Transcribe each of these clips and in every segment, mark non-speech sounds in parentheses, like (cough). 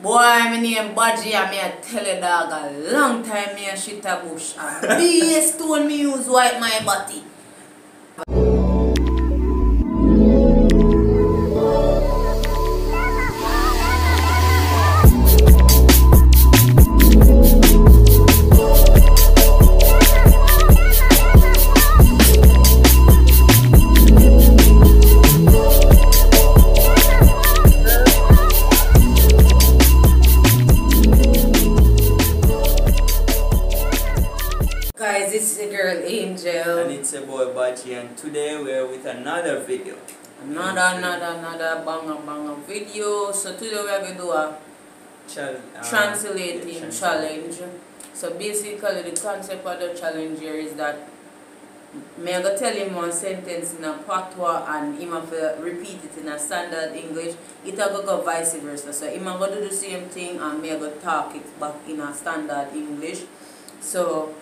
Boy, my name Baji and me a tell a dog a long time me a shit a bush. And be stone me use wipe my body. Guys, this is your girl Angel. And it's a boy Baji and today we're with another video. Another, another, another banger, banger video. So today we are going to do a Chal- uh, translating yeah, challenge. So basically the concept of the challenge here is that me I go tell him one sentence in a patois and him have to repeat it in a standard English. It a go go vice versa. So him a go do the same thing and me I go talk it back in a standard English. So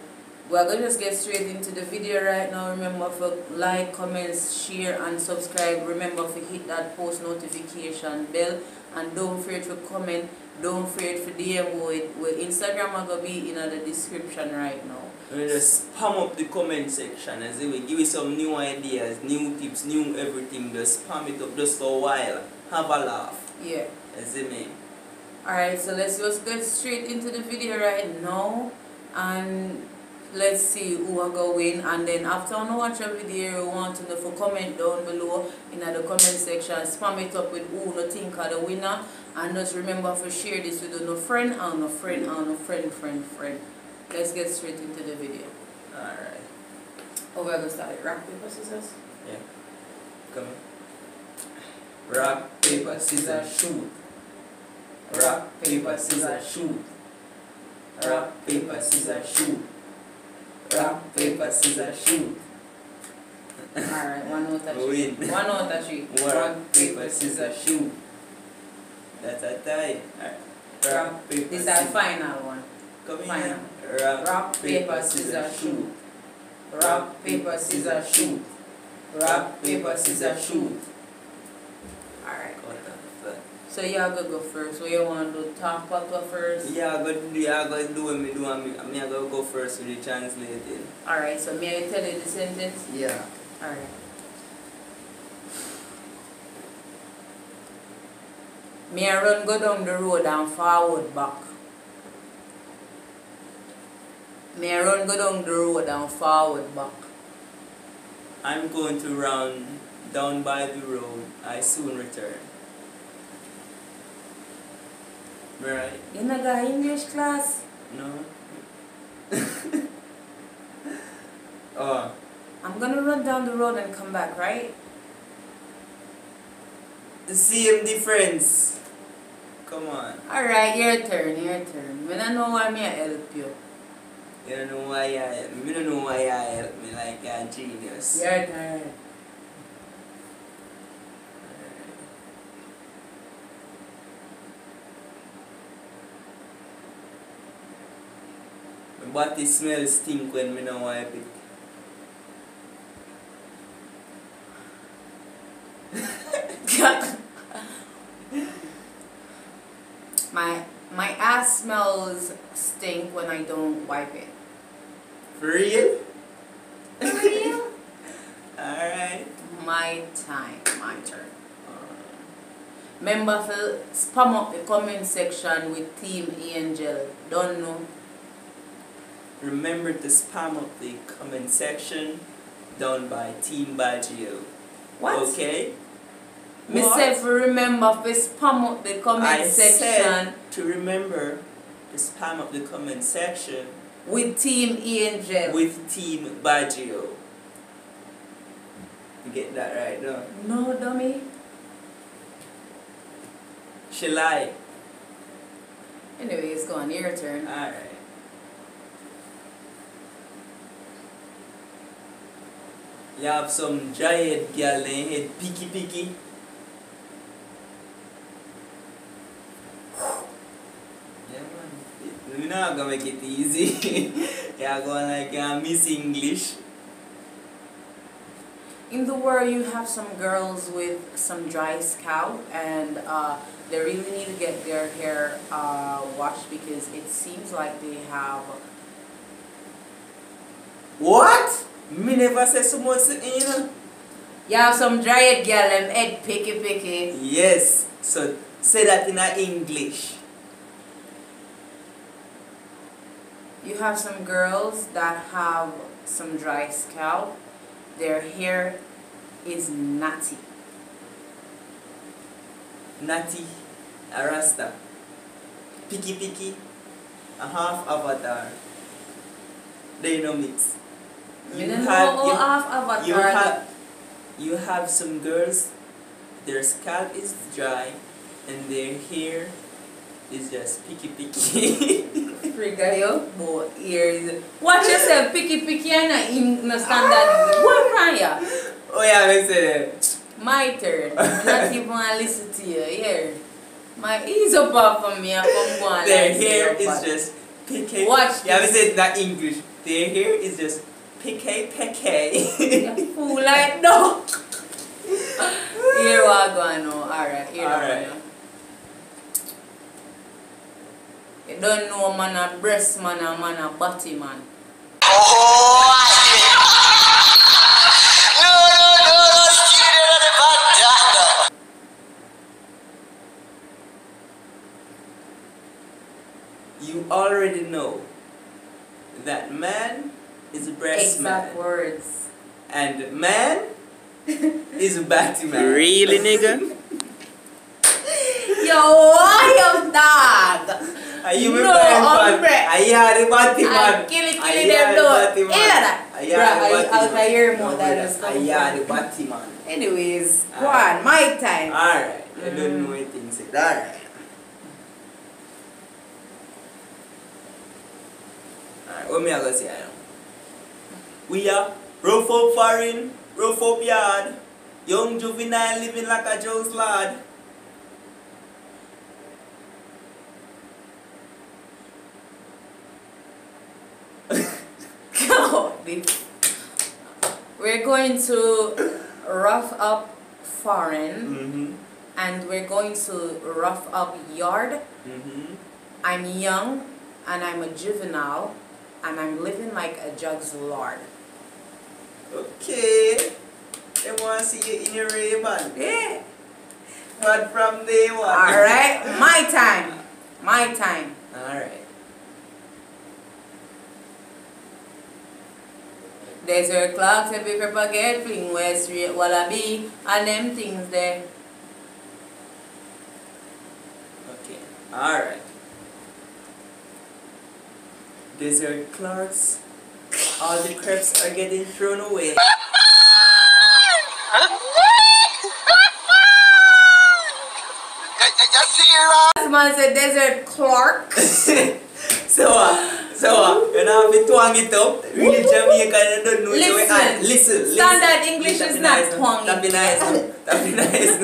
we're going to just get straight into the video right now. Remember to like, comments, share and subscribe. Remember to hit that post notification bell and don't forget to comment. Don't forget to DM with, with Instagram are to be in the description right now. We just spam up the comment section as will give you some new ideas, new tips, new everything. Just spam it up just for a while. Have a laugh. Yeah. As it mean. Alright, so let's just get straight into the video right now and let's see who are going and then after I watch a video you want to know for comment down below in the comment section spam it up with who no think are the winner and just remember to share this with no friend and no friend and no friend friend friend let's get straight into the video Alright. oh we're gonna start it rock paper scissors Yeah. Come on. Rock, paper, scissors, shoot. Rock, paper, scissors, shoot. Rock, paper, scissors, shoot. Rock, paper, scissors, shoot. alright one out of three Win. one out of three Rock, paper, scissors, shoot. That's a tie. Alright. Rock, paper, this is our final one Come final. here. Rock, Rock, paper, scissors, shoot. Rock, paper, scissors, shoot. Rock, paper, scissors, shoot. Alright. So you are gonna go first. So you want to do top patois first? Yeah, I go do, yeah, I go do what me do and me, me I go go first with the translating. Alright, so may I tell you the sentence? Yeah. Alright. May I run go down the road and forward back? May I run go down the road and forward back? I'm going to run down by the road. I soon return. Right? You know got English class? No? (laughs) oh, I'm gonna run down the road and come back, right? the same difference. Come on. Alright, your turn, your turn. When I know why me I help you. You don't know why you help me. Don't know why I help me like a genius. Your turn. My body smells stink when me no wipe it. my my ass smells stink when I don't wipe it. For real? For Real? (laughs) Alright. my time, my turn. Remember to spam up the comment section with Team Angel. Don't know. Remember to spam up the comment section done by Team Baggio. What? Okay? Me say for remember to spam up the comment I section said to remember to spam up the comment section with Team Angel. with Team Baggio. You get that right now? no dummy. She lie. Anyway, it's going your turn. Alright. You have some giant girl in head picky picky. Yeah man. We're not gonna make it easy. (laughs) You're going like you Miss English. in the world you have some girls with some dry scalp and uh, they really need to get their hair uh, washed because it seems like they have What? Me never say so much, you know. you have some dry head girl and head picky picky. Yes. So say that in a English. You have some girls that have some dry scalp. Their hair is natty. Natty, a rasta, picky picky, a half avatar. They no mix. You don't know all you, half avatar. you have you have some girls, their scalp is dry, and their hair is just picky picky. Friga yo, but ears. Watch yourself, picky picky and not in no standard. Ah! What from ya? oh yeah, that. My turn. Not even gonna listen to you. Here. My ease up off of me. I'm gonna go and Their hair is just picky. Watch Yeah, this. say it English. Their hair is just picky. You fool like (laughs) no. Here what going on. Alright, here. Alright. You don't know man a breast man a man a body man. Oh, no, no, no, no, stick it in the band. you already know that man is a breast Exact man words. and man is a batty man. Really, nigga? Yo, why you dog? Are you No, remember him, man? hombre. I hear the batty man. I kill it, I kill it, hear them the dog. batty man. Hear that? I hear Bruh, the I- batty I was a year more No, than brother. this I come hear from. the batty. Anyways, go Alright. on, my time. Alright, you don't Mm. know anything. Alright. Alright, what me I gonna say? We are rough up foreign, rough up yard. Young juvenile living like a Joe's lad. (laughs) We're going to rough up foreign Mm-hmm. and we're going to rough up yard. Mm-hmm. I'm young and I'm a juvenile and I'm living like a jug's lord. Okay. They want to see you in your Ray-Ban. Yeah. But from day one. Alright, my time. My time. Alright. Desert Clarks, every pepper get fling West Street, Wallaby, and them things there. Okay. Alright. Desert Clarks. All the crepes are getting thrown away. You see, right? This man said Desert Clarks. so, uh, so, uh, you know, you twang it up, real Jamaican, you don't know the way. Listen. Ah, listen, listen. Standard English is not twang That be nice. be nice.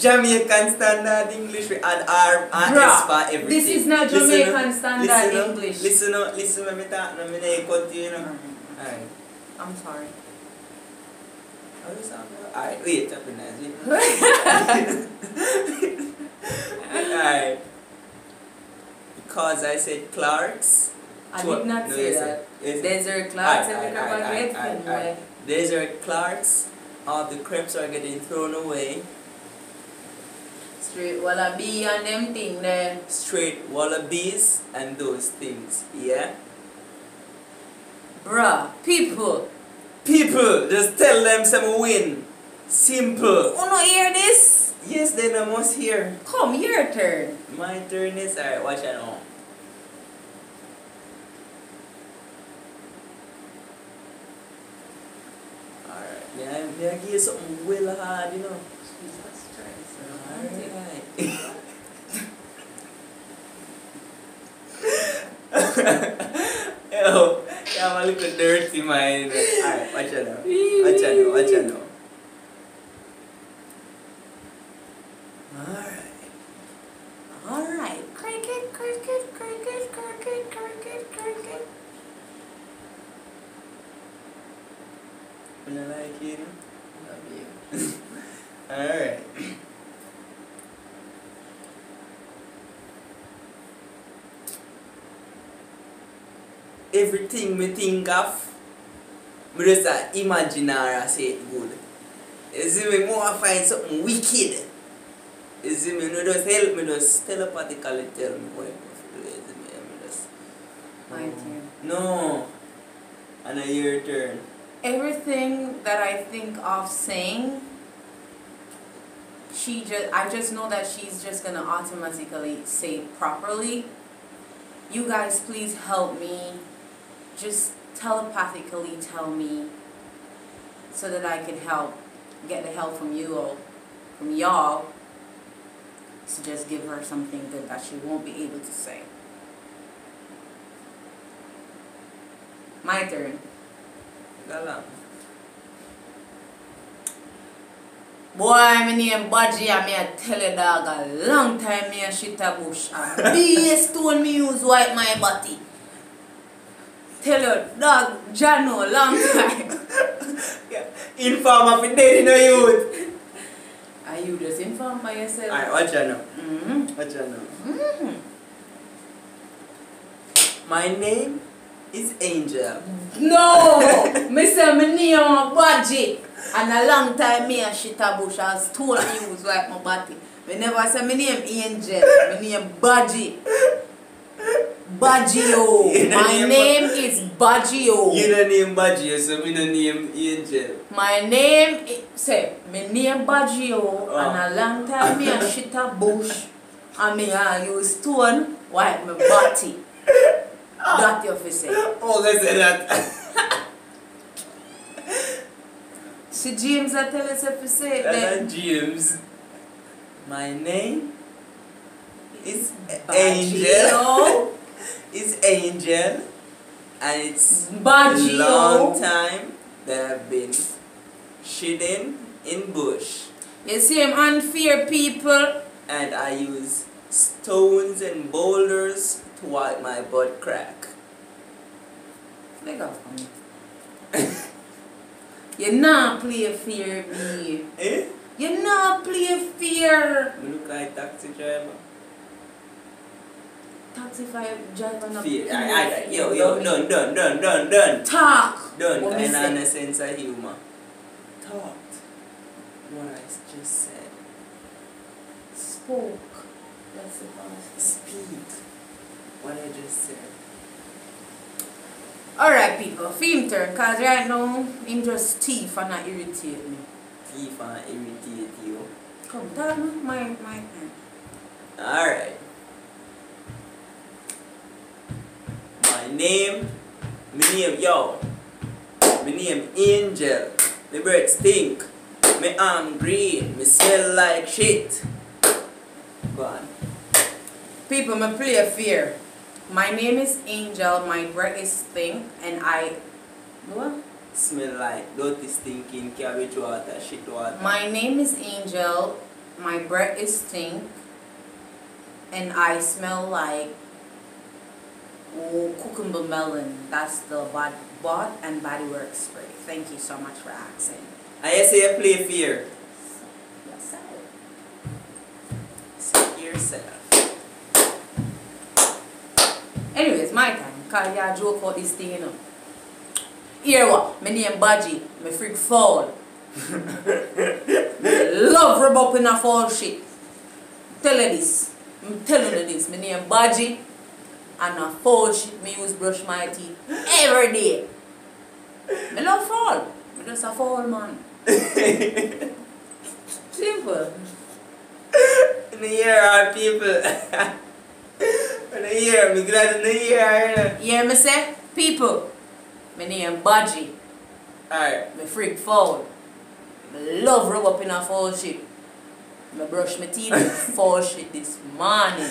Jamaican standard English, we add R and Bruh, S for everything. this is not Listen, Jamaican no? standard listen? English. Listen, no? listen when me talk, no, me cut you, you know. Alright. I'm sorry. How you sound? Alright, wait, be nice. (laughs) (laughs) wait. Alright. Because I said Clarks. I did not no, say that. said- you said- Desert Clarks, Alright, every alright, pepper alright, get alright, fling alright. West. Desert Clarks. All the crepes are getting thrown away. Straight Wallaby and them thing there. Straight wallabies and those things. Yeah? Bruh, people. People, just tell them some win. Simple. Wanna hear this? Yes, then I must hear. Come, your turn. My turn is alright, watch out now. Alright, may I, may I give you something well hard, you know? Jesus Christ. Alright. (laughs) Yo, yeah, I'm a little dirty, man. Alright, watch it now. Watch it now, watch it now. I like you. love you. (laughs) Alright. Everything we think of, we just imagine or say it good. Is it me, more find something wicked. Is it me, no just help me, just telepathically tell me what I'm going me, I'm just... My turn. No. And then your turn. Everything that I think of saying, she just I just know that she's just gonna automatically say properly. You guys please help me. Just telepathically tell me so that I can help get the help from you all from y'all to just give her something good that she won't be able to say. My turn. Galang. Boy, my name Baji me a tell you dog a long time me a shit a bush. A big stone me use wipe my body. Tell you dog, Jano, long time. (laughs) Informer for dead in the youth. Are you just informed by yourself? Alright, watch out now. Mm-hmm. Watch out now. Mm-hmm. My name is Angel. No! me say my name a Baji. And a long time me a shit a bush and stone me use wipe my body. Me never say my name Angel. My name Baji. Baggio. You know My name- is Baggio. Oh. You don't name Badger, so me no name Angel. My name is, say, my name Baggio, oh. oh. and a long time me a shit a bush, and me a use stone wipe my body. That you fi say. Oh, let's say that. (laughs) she James I tell us if you say then. James. My name is Angel. (laughs) it's Angel. And it's a long time that I've been shitting in bush. You see him unfair people. And I use stones and boulders wipe my butt crack. Leg off on me. You not play fair, me. Eh? You not play fair. You look like taxi driver. Taxi driver not Fear. play Aye, aye, aye. fair, Yo, yo, done, done, done, done, done. Talk. Done. What And on a sense of humor. Thought what I just said. Spoke. That's the past. Speak what I just said. Alright people, film turn, cause right now him just thief and not irritate me. Thief and irritate you. Come, tell me my my Alright. My name, my name, yo. My name Angel. My breath stink. My arm green. Me smell like shit. Go on. People me play a fear. My name is Angel, my breath is stink and I what? Smell like dirty stinking cabbage water, shit water. My name is Angel, my breath is stink and I smell like oh, cucumber melon. That's the bod, bod and body work spray. Thank you so much for asking. I say you play fear. Yes, sir. Yourself. Anyways, my time. Cause y'all joke about this thing, you know. Here what? My name Baji. My freak fall. (laughs) Love rub up in a fall shit. Tell you this. I'm telling you this. My name Baji. And a fall shit me use brush my teeth every day. I love fall. I just a fall man. (laughs) Simple. In the year our people. (laughs) In the year, me glad in the year. you know. You hear me say? People. My name Baji. Alright. Me freak foul. Me love rub up in a foul shit. Me brush my teeth foul (laughs) shit this morning.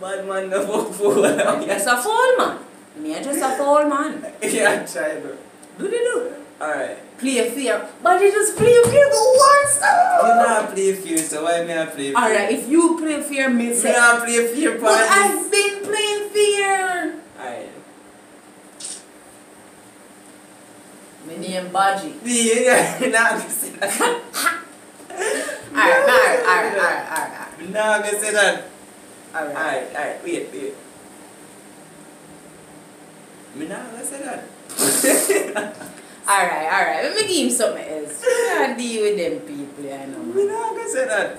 Bad man no (laughs) fuck fool. Just a foul man. Me a just a foul man. (laughs) Yeah, try bro. Do they do? Alright. Play fear. But you just play fear go once. You not play fear, so why me I play fear? Alright, if you play fear, me Me say. not play fear But. I've been playing fear. Alright. My name Baji. (laughs) Yeah, you not gonna say that. Alright, alright, alright, alright, alright, You not gonna say that. alright. Alright, alright, wait, wait. Me not gonna say that. (laughs) Alright, alright. Let me give him something else. I can't deal with them people, I know. Me man. not gonna say that.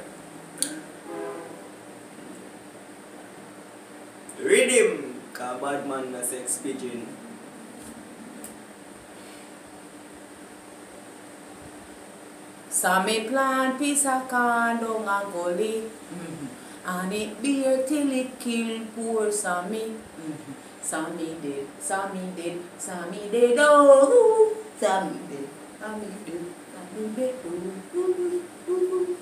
Rhythm. Cause bad man na sex pigeon. Saw me plant piece of corn down a gully. Mm-hmm. And it bear till it kill poor Sammy. Mm-hmm. Sammy dead, Sammy dead, Sammy dead, oh, Sammy dead, Sammy dead, Sammy dead, ooh, ooh, ooh.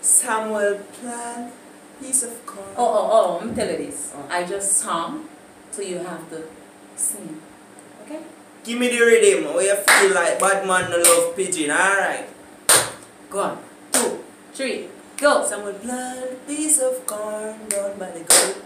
Samuel plant piece of corn. Oh, oh, oh, I'm telling you this. Oh. I just sung, so you have to sing. Okay? Give me the rhythm where you feel like bad man no love pigeon, alright? Go on. Two, three, go. Someone plant a piece of corn down by the goat.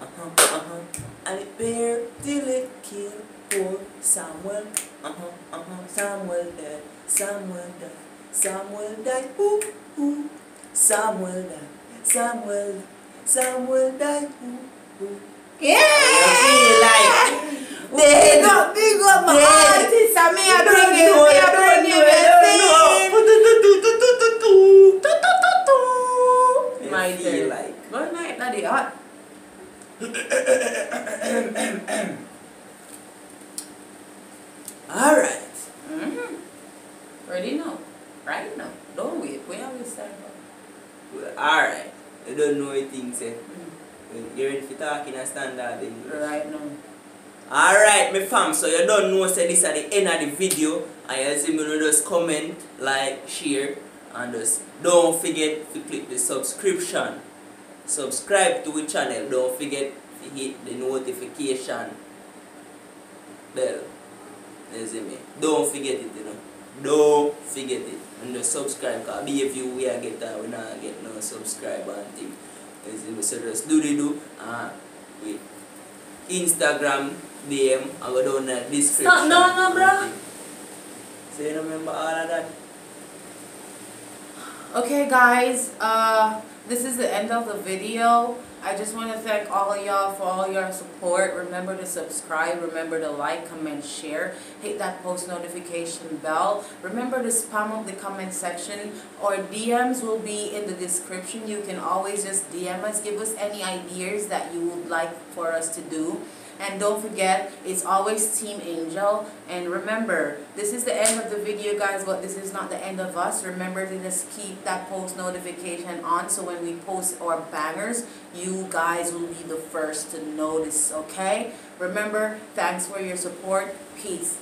Uh-huh, uh-huh. And it bear till it kill poor Samuel. Uh-huh, uh-huh. Samuel died. Samuel died. Samuel died. Ooh, ooh. Samuel died. Samuel. Samuel died. Ooh, ooh. Yeah! I feel like Big up, big up my Dead. artist. I may I Don't bring you, know, may I don't don't you know. see? I My feel turn. like Good night, Daddy. Hot. Alright. Mm-hmm. Ready now? Right now. Don't wait. Where are we starting Well, Alright. You don't know anything, say. from? Eh? You ready for talking a standard English? Right now. Alright, my fam, so you don't know, say this at the end of the video. I And you see me to just comment, like, share, and just don't forget to click the subscription. Subscribe to the channel. Don't forget to hit the notification bell. You see me? Don't forget it, you know. Don't forget it. And just subscribe, because be if you we are get that, we not get no subscriber and thing. You see me? So just do the do. Uh, we Instagram DM, I go down the description. Stop, no, no, bro. So you remember all of that? Okay, guys. Uh, this is the end of the video. I just want to thank all of y'all for all your support. Remember to subscribe. Remember to like, comment, share. Hit that post notification bell. Remember to spam up the comment section. Our DMs will be in the description. You can always just DM us. Give us any ideas that you would like for us to do. And don't forget, it's always Team Angel. And remember, this is the end of the video, guys, but this is not the end of us. Remember to just keep that post notification on so when we post our bangers, you guys will be the first to notice, okay? Remember, thanks for your support. Peace.